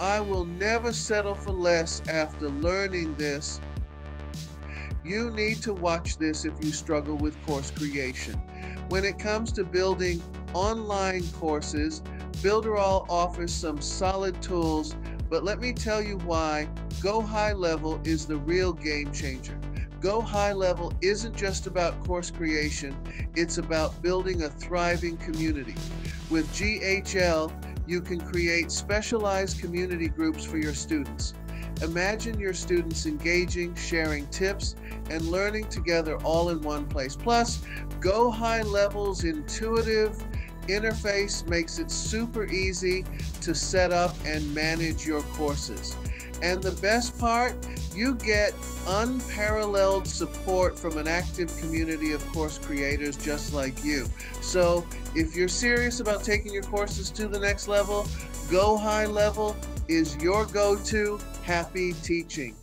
I will never settle for less after learning this. You need to watch this if you struggle with course creation. When it comes to building online courses, Builderall offers some solid tools, but let me tell you why Go High Level is the real game changer. Go High Level isn't just about course creation, it's about building a thriving community. With GHL, you can create specialized community groups for your students. Imagine your students engaging, sharing tips, and learning together all in one place. Plus, Go High Level's intuitive interface makes it super easy to set up and manage your courses. And the best part, you get unparalleled support from an active community of course creators just like you. So if you're serious about taking your courses to the next level, Go High Level is your go-to happy teaching.